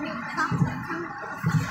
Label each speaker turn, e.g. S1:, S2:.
S1: 你好。